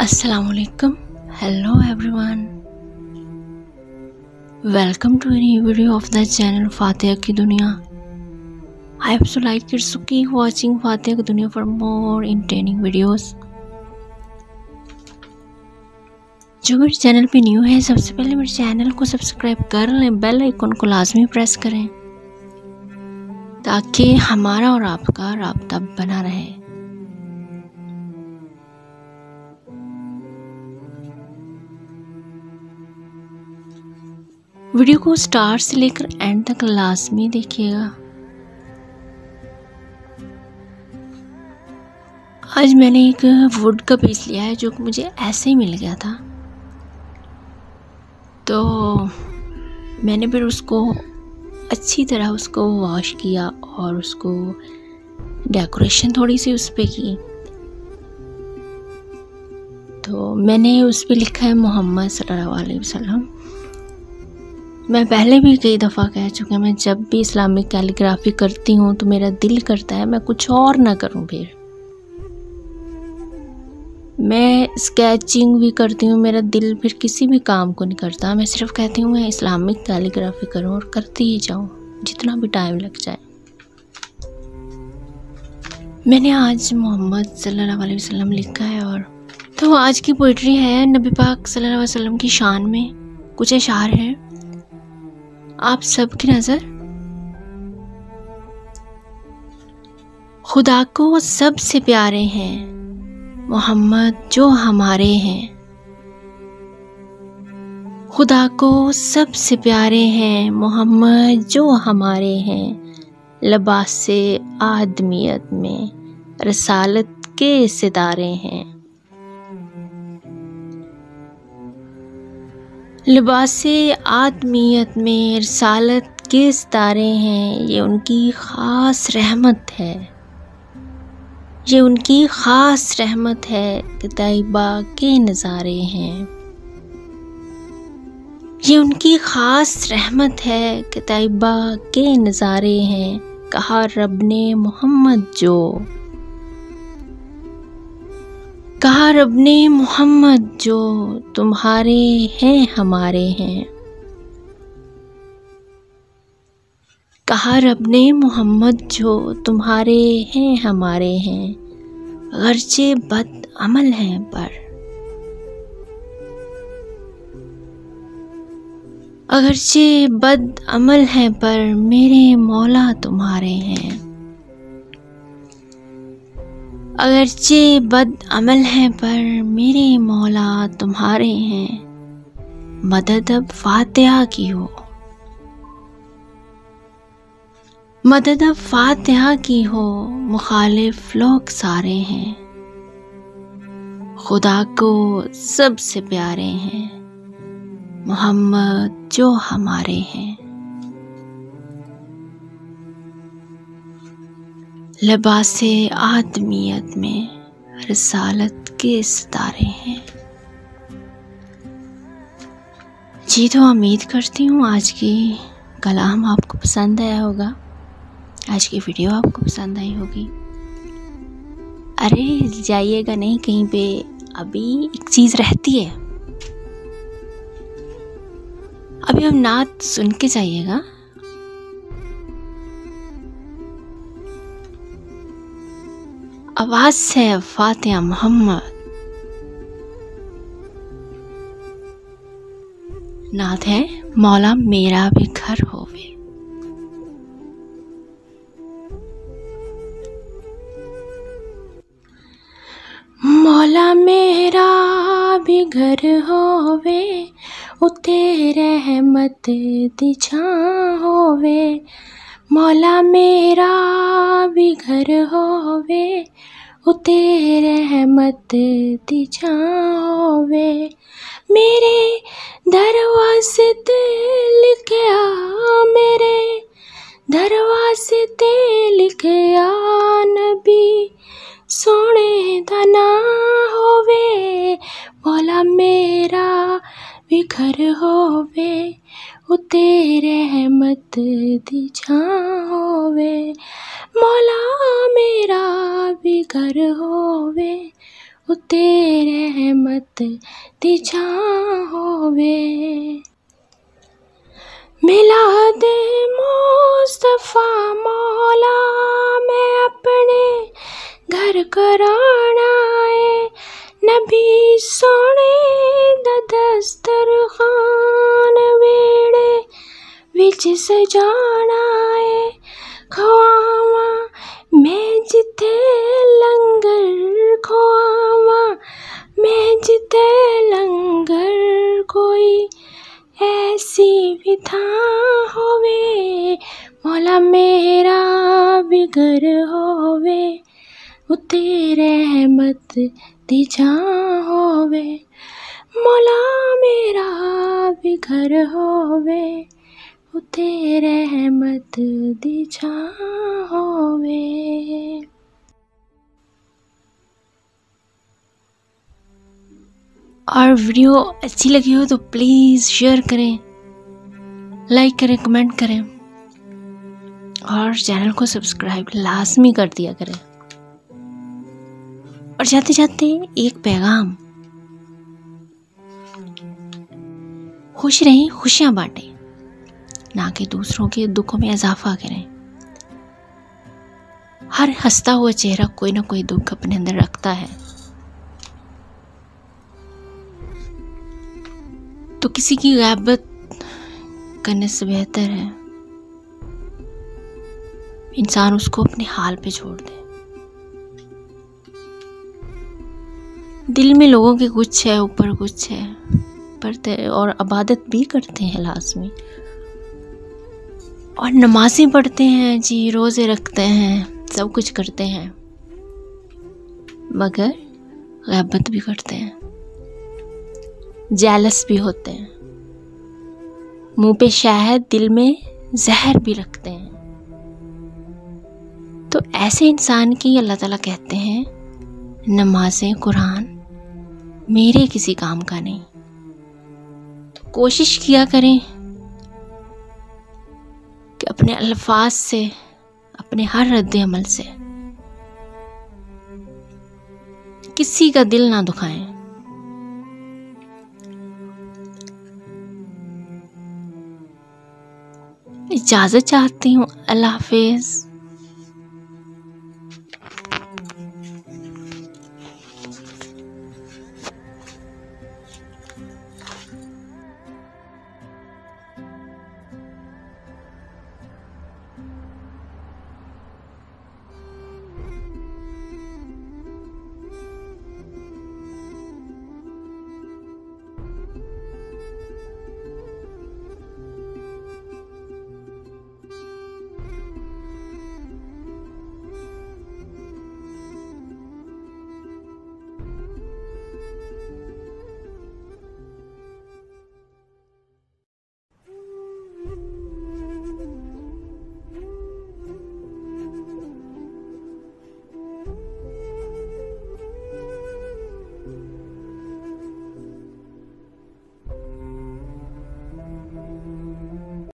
असलकम hello everyone welcome to any video of the channel Fatah की दुनिया I app so like kit सुकी watching फातह की दुनिया फॉर मोर इंटेनिंग वीडियोस जो मेरे चैनल पर न्यू है, सबसे पहले मेरे चैनल को सब्सक्राइब कर लें बेल आइकॉन को लाजमी प्रेस करें, ताकि हमारा और आपका रबता बना रहे। वीडियो को स्टार्ट से लेकर एंड तक लाजमी देखिएगा। आज मैंने एक वुड का पीस लिया है जो कि मुझे ऐसे ही मिल गया था। तो मैंने फिर उसको अच्छी तरह उसको वॉश किया और उसको डेकोरेशन थोड़ी सी उस पर की। तो मैंने उस पर लिखा है मोहम्मद सल्लल्लाहु अलैहि वसल्लम। मैं पहले भी कई दफ़ा कह चुका मैं जब भी इस्लामिक कैलीग्राफी करती हूँ तो मेरा दिल करता है मैं कुछ और ना करूँ फिर। मैं स्केचिंग भी करती हूँ, मेरा दिल फिर किसी भी काम को नहीं करता। मैं सिर्फ़ कहती हूँ, मैं इस्लामिक कैलीग्राफी करूँ और करती ही जाऊँ, जितना भी टाइम लग जाए। मैंने आज मोहम्मद सल्लल्लाहु अलैहि वसल्लम लिखा है और तो आज की पोइट्री है नबी पाक सल्लल्लाहु अलैहि वसल्लम की शान में कुछ अशार हैं। आप सबकी नज़र? खुदा को सबसे प्यारे हैं, मोहम्मद जो हमारे हैं। खुदा को सबसे प्यारे हैं, मोहम्मद जो हमारे हैं। लबास आदमियत में, रसालत के सितारे हैं। लिबास आदमियत में रसालत के सितारे हैं, ये उनकी ख़ास रहमत है। ये उनकी ख़ास रहमत है कि तयबा के नज़ारे हैं। ये उनकी ख़ास रहमत है कि तयबा के नज़ारे हैं, कहा रब ने मोहम्मद जो। कहा रब ने मोहम्मद जो तुम्हारे हैं, हमारे हैं। कहा रब ने मोहम्मद जो तुम्हारे हैं, हमारे हैं। गर्चे बद अमल हैं पर। अगरचे बद अमल हैं पर मेरे मौला तुम्हारे हैं। अगरचे बद अमल हैं, पर मेरे मौला तुम्हारे हैं। मदद अब फातिहा की हो। मदद अब फातिहा की हो, मुखालिफ लोग सारे हैं। खुदा को सबसे प्यारे हैं, मोहम्मद जो हमारे हैं। लबास आदमियत में रसालत के सितारे हैं। जी तो उम्मीद करती हूँ आज की कलाम आपको पसंद आया होगा। आज की वीडियो आपको पसंद आई होगी। अरे, जाइएगा नहीं, कहीं पे अभी एक चीज़ रहती है। अभी हम नात सुन के जाइएगा। आवाज़ से फातिहा मोहम्मद। नाथ है, मौला मेरा भी घर होवे। मौला मेरा भी घर होवे, उते रहमत दी होवे। मौला मेरा भी घर होवे, उते रहमत दी जावे मेरे दरवाजे ते लिखया, मेरे दरवाजे ते लिखया नबी, सोने दा ना होवे। मौला मेरा भी घर होवे। उते रहमत दी होवे मौला मेरा भी घर होवे उते रहमत दी छां होवे मिला दे मुस्तफ़ा, मौला मैं अपने घर कराना है, नबी सोने दस्तर खान विच सजाना है, खुआवा, मैं जिथे लंगर खुआवा, मैं जिथे लंगर कोई ऐसी विधा होवे मौला मेरा बिगर होवे, उते रहमत दी जा होवे मौला मेरा भी घर होवे। उते रहमत दी जा होवे और वीडियो अच्छी लगी हो तो प्लीज़ शेयर करें, लाइक करें, कमेंट करें। और चैनल को सब्सक्राइब लाजमी कर दिया करें। और जाते जाते एक पैगाम। खुश रहें, खुशियाँ बांटें। ना कि दूसरों के दुखों में इजाफा करें। हर हंसता हुआ चेहरा कोई ना कोई दुख अपने अंदर रखता है। तो किसी की गैबत करने से बेहतर है। इंसान उसको अपने हाल पे छोड़ दे। दिल में लोगों के कुछ है, ऊपर कुछ है पढ़ते और अबादत भी करते हैं लाजमी। और नमाजें पढ़ते हैं, जी, रोज़े रखते हैं, सब कुछ करते हैं। मगर गैबत भी करते हैं। जैलस भी होते हैं। मुँह पे शहद दिल में जहर भी रखते हैं। तो ऐसे इंसान की अल्लाह ताला कहते हैं, नमाजें कुरान मेरे किसी काम का नहीं। तो कोशिश किया करें अपने अल्फाज से, अपने हर रद्द अमल से। किसी का दिल ना दुखाएँ। इजाज़त चाहती हूँ, अल्लाह हाफिज़।